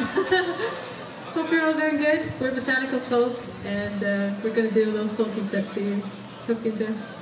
Hope you're all doing good. We're Botanical Folk, and uh, we're going to do a little funky set for you. Hope you enjoy.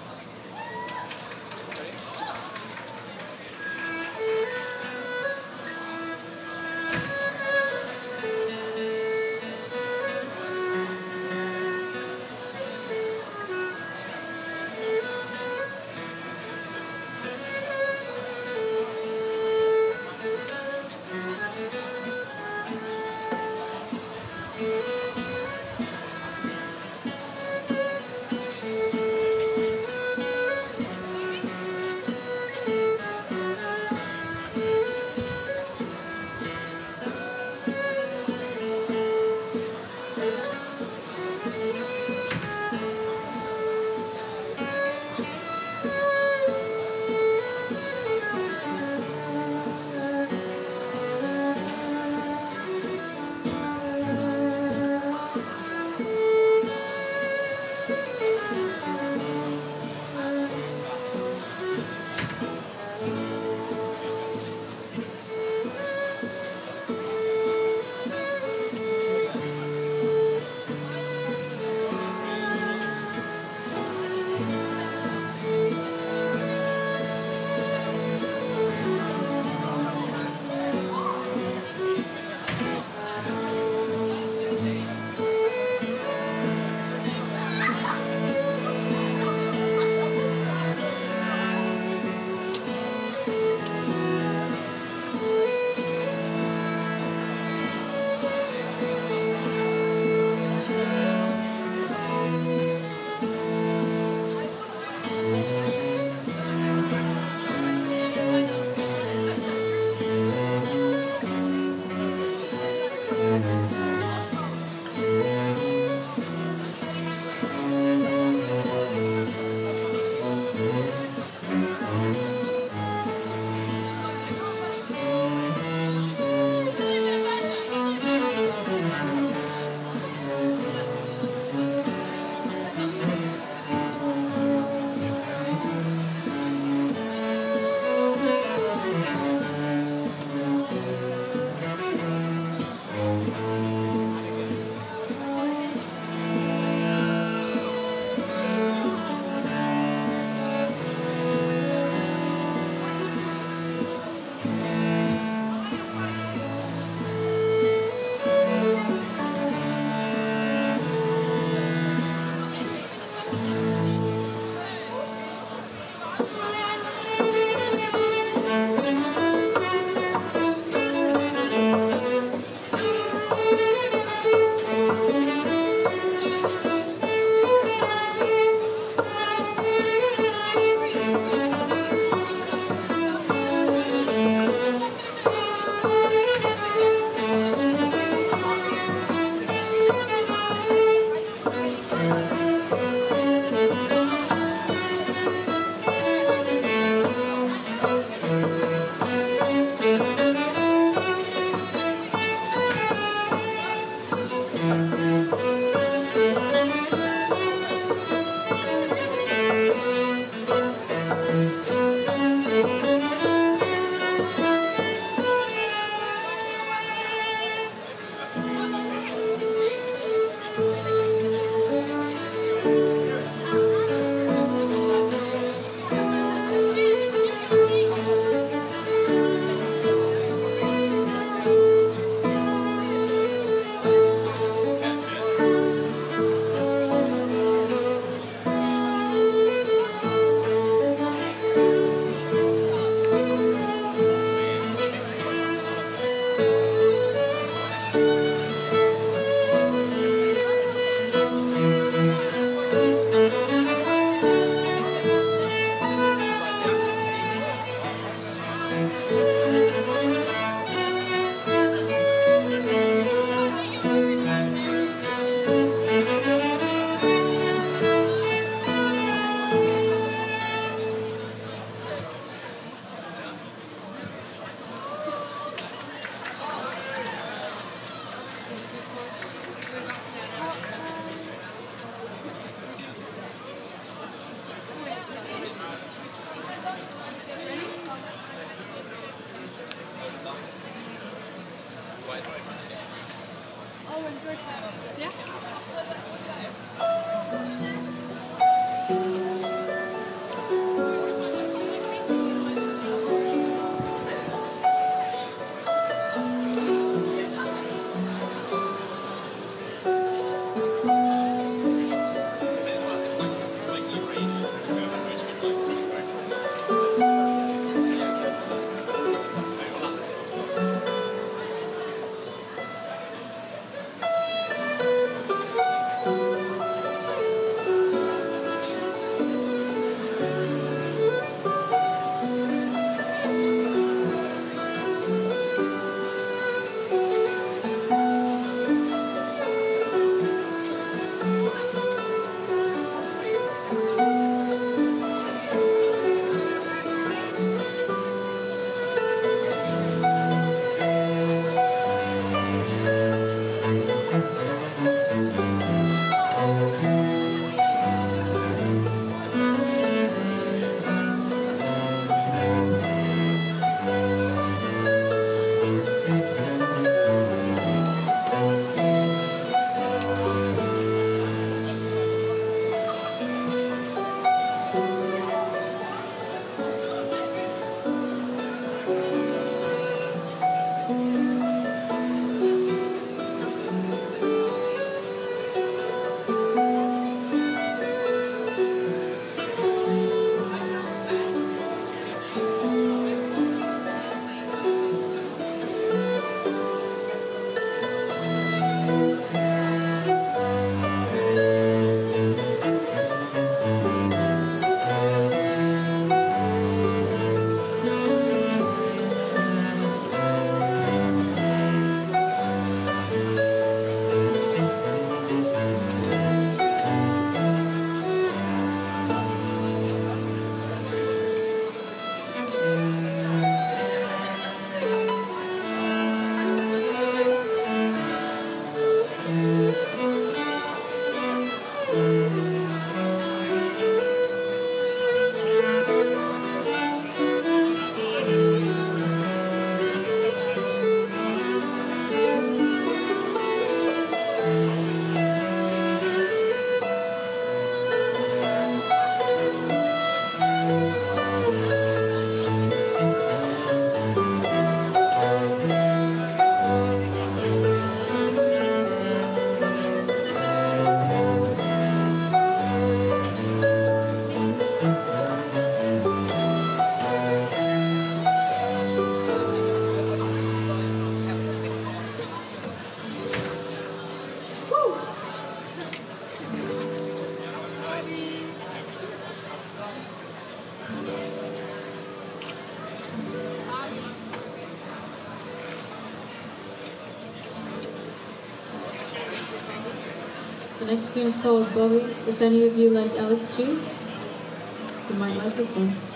Next tune is called Bobby. If any of you like Alex G, you might like this one.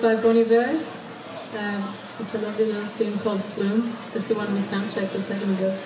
By Bon Iver. Um, it's a lovely little tune called Flume. It's the one we sound checked a second ago.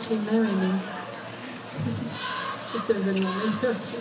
Archie, marry me. if there's anyone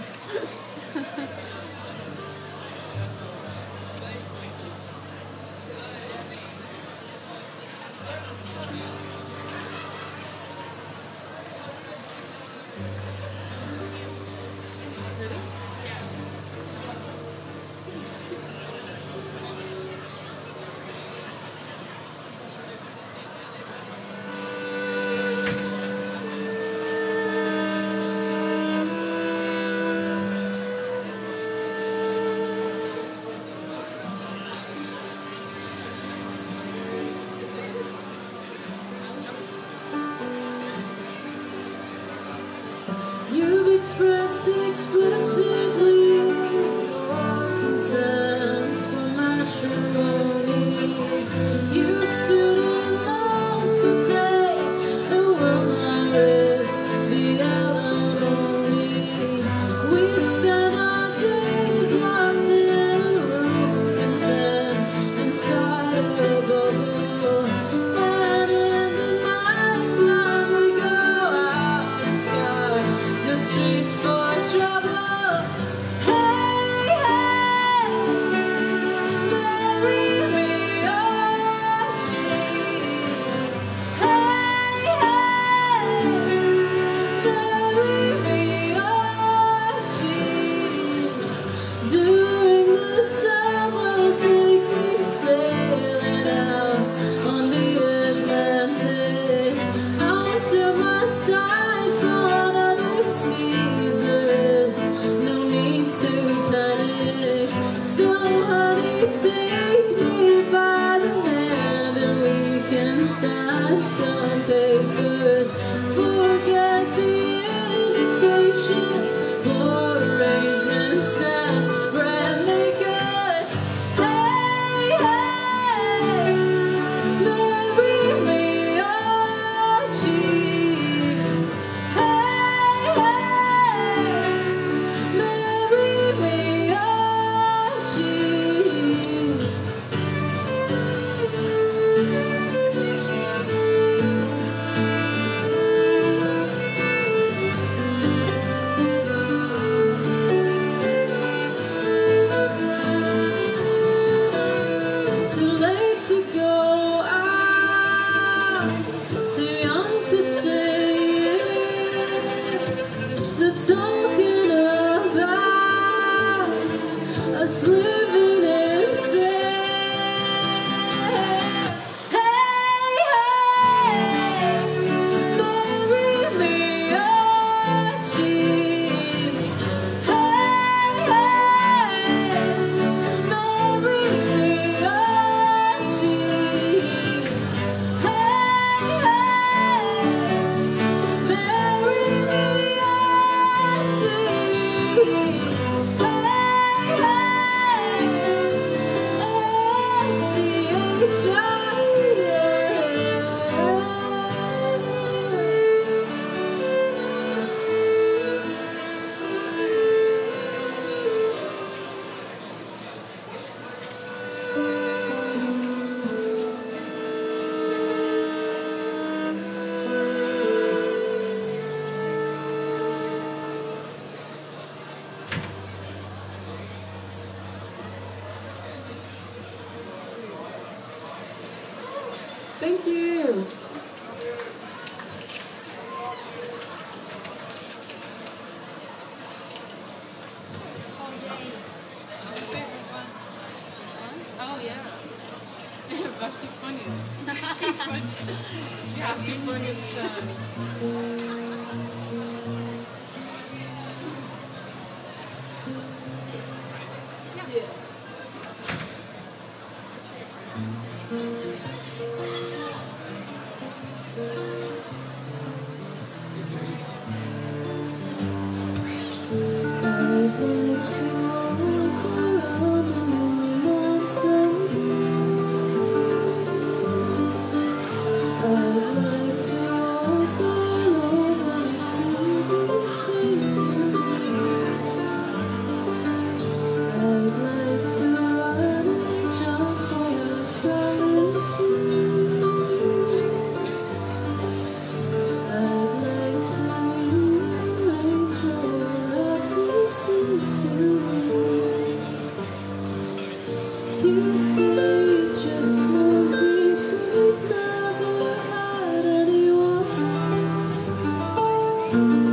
Bye.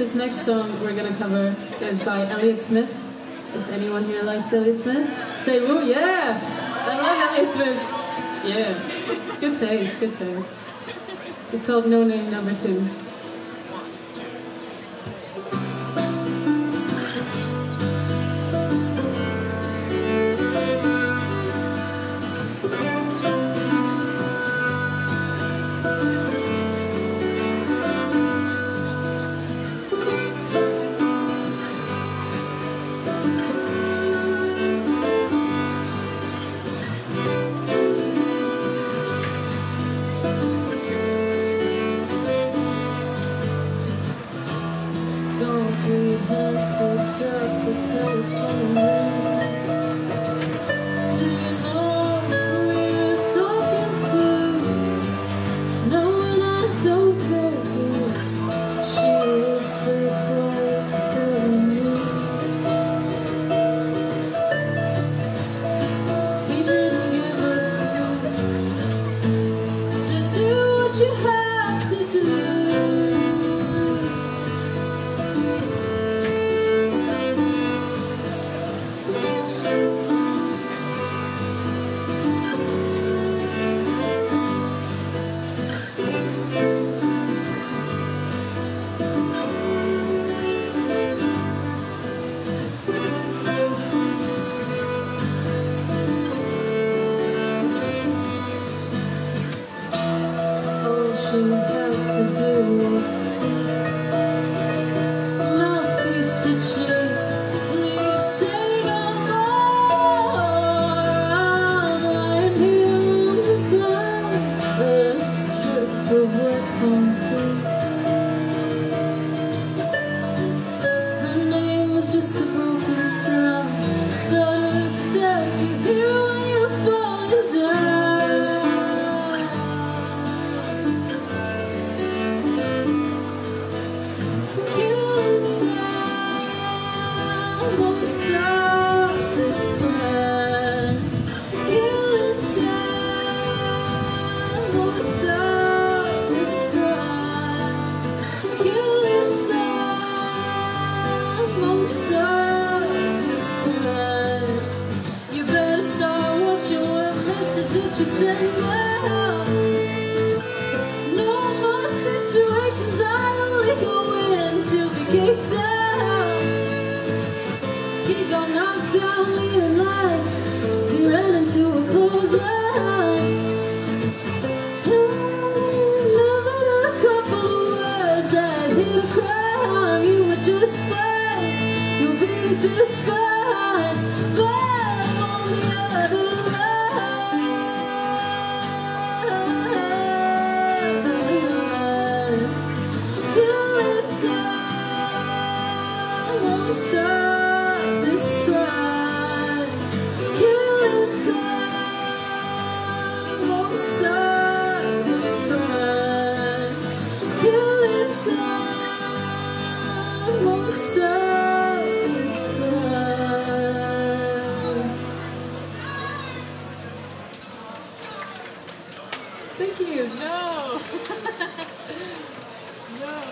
This next song we're gonna cover is by Elliott Smith. If anyone here likes Elliott Smith, say woo, yeah! I love Elliott Smith. Yeah, good taste, good taste. It's called No Name Number Two.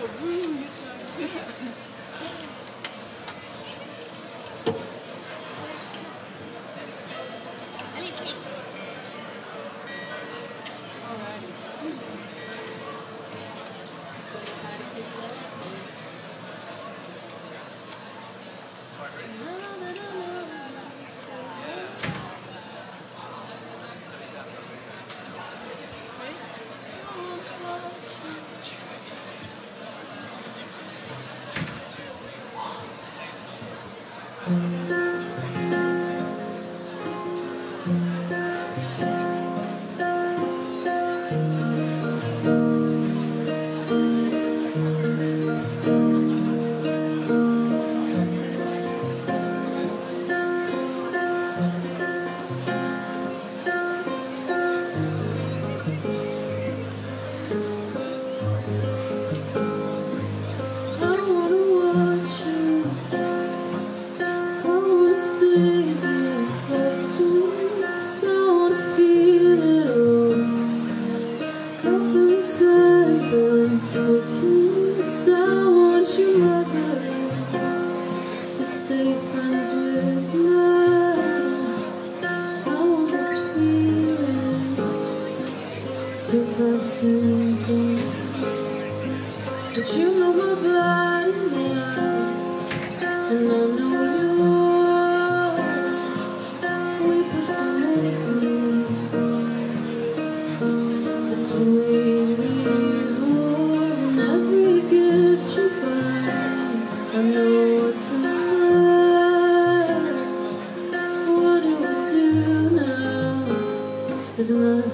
woo, you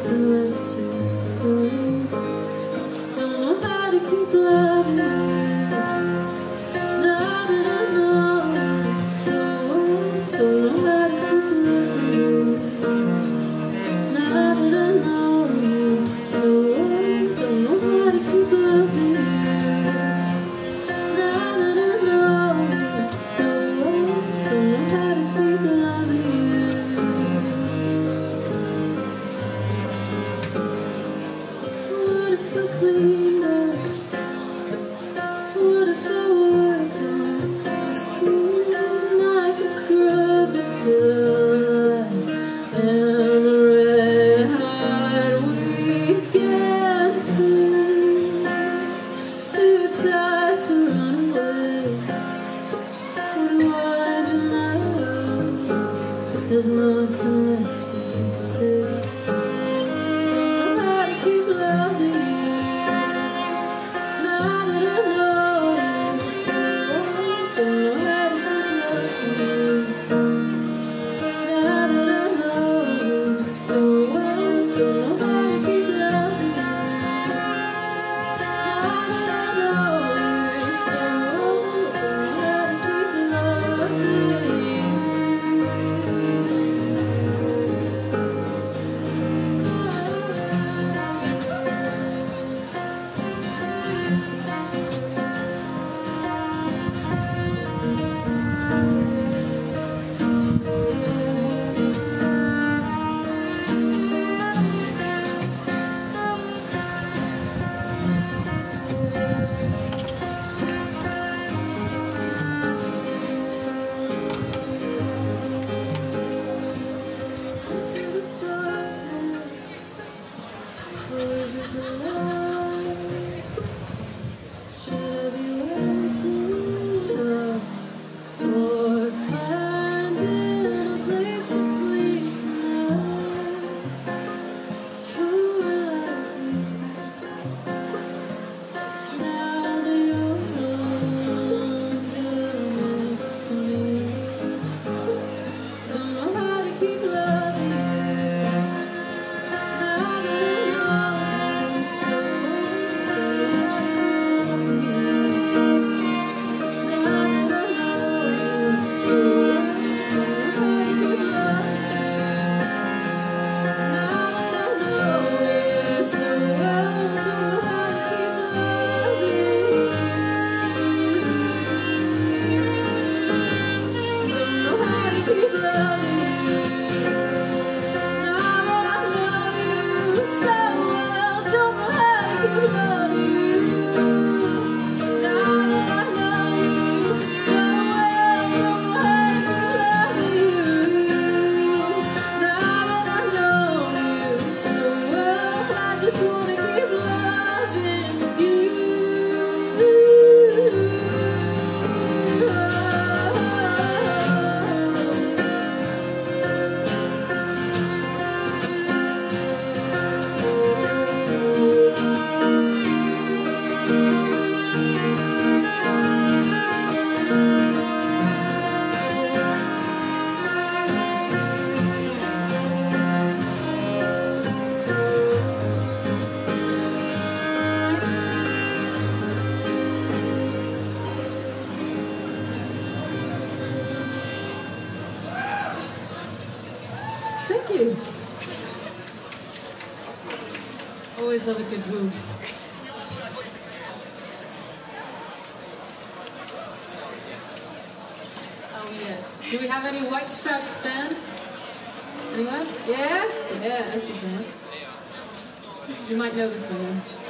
Don't know how to keep loving. you. Always love a good move. Oh yes. Do we have any White Stripes fans? Anyone? Yeah? Yeah. You might know this one.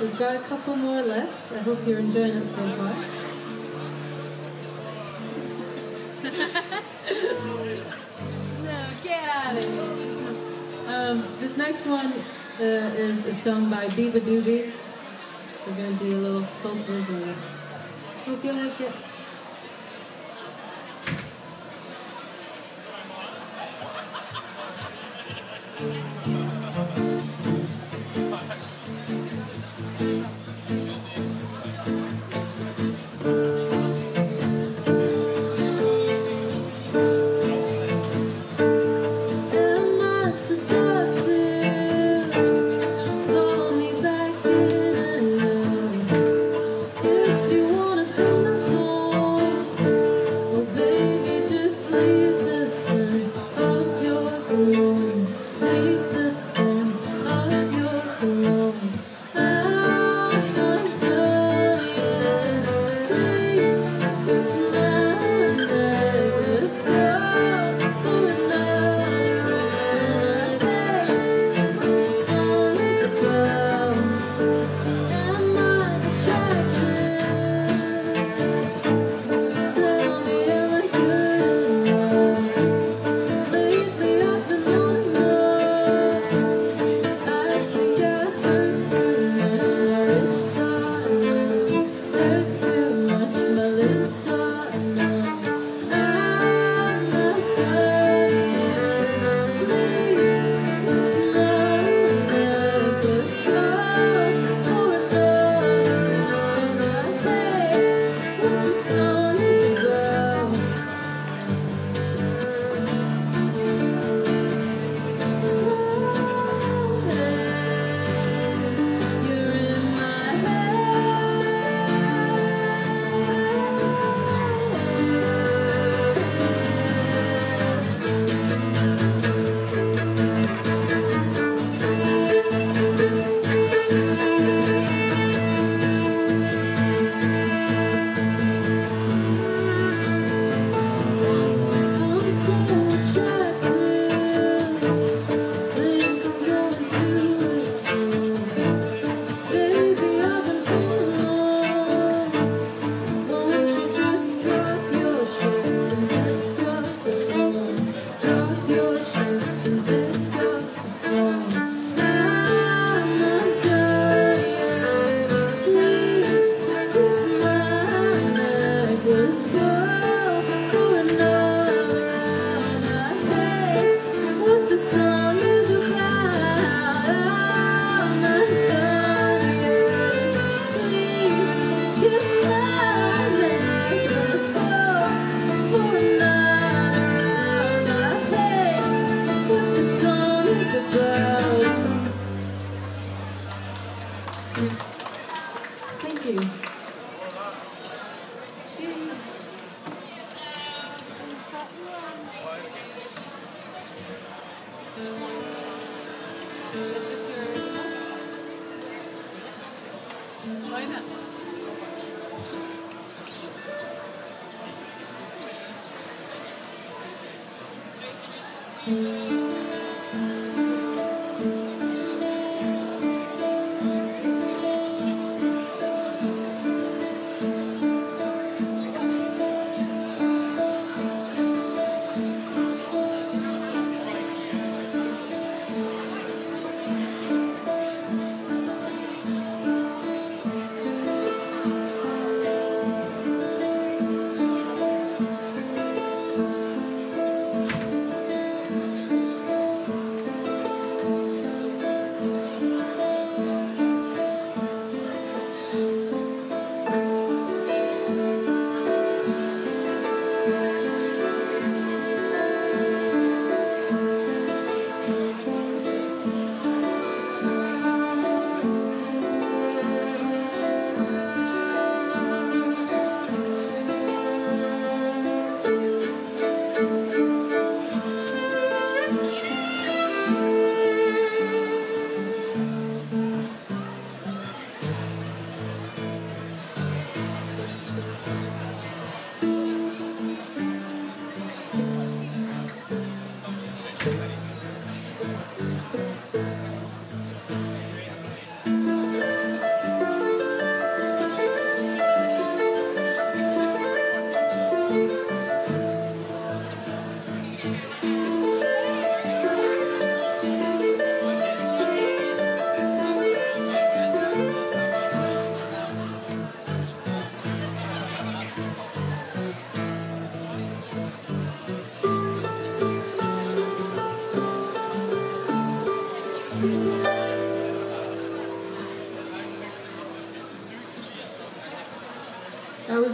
We've got a couple more left. I hope you're enjoying it so far. no, get out of here. Um, this next one uh, is a song by Diva Doobie. We're going to do a little folk review. Hope you like it.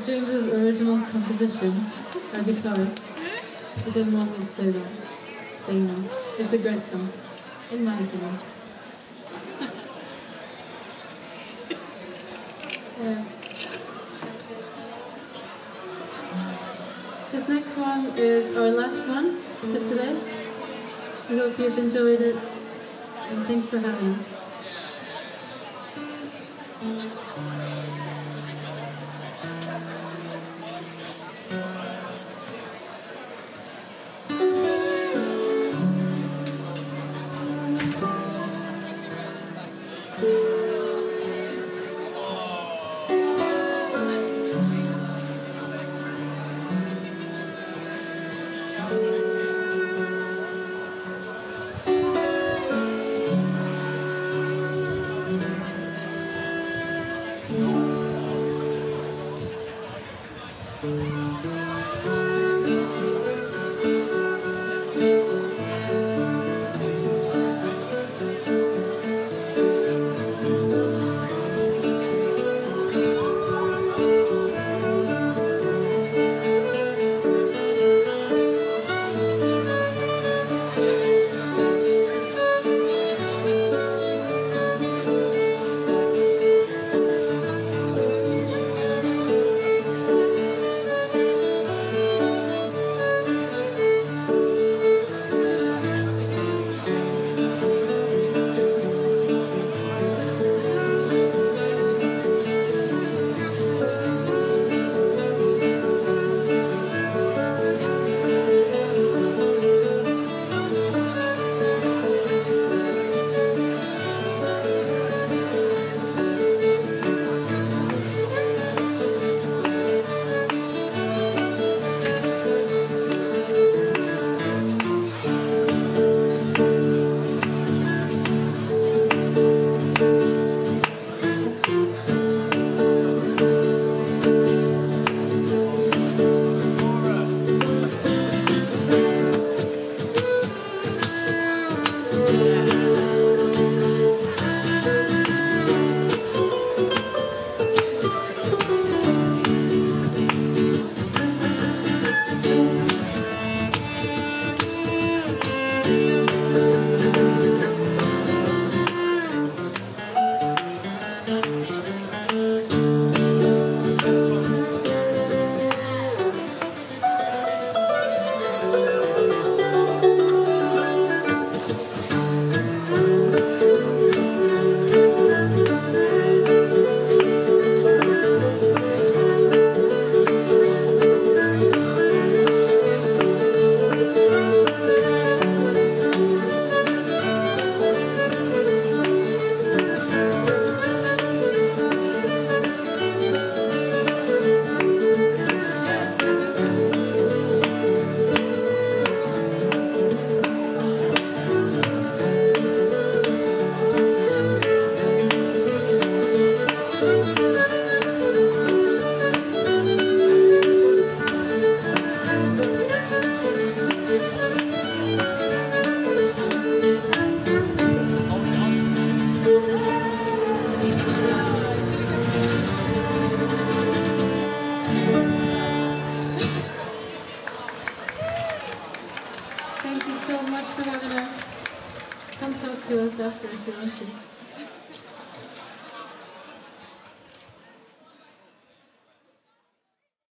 James's original composition, our guitarist. He didn't want me to say that. But you know, it's a great song, in my opinion. yeah. This next one is our last one for today. We hope you've enjoyed it, and thanks for having us.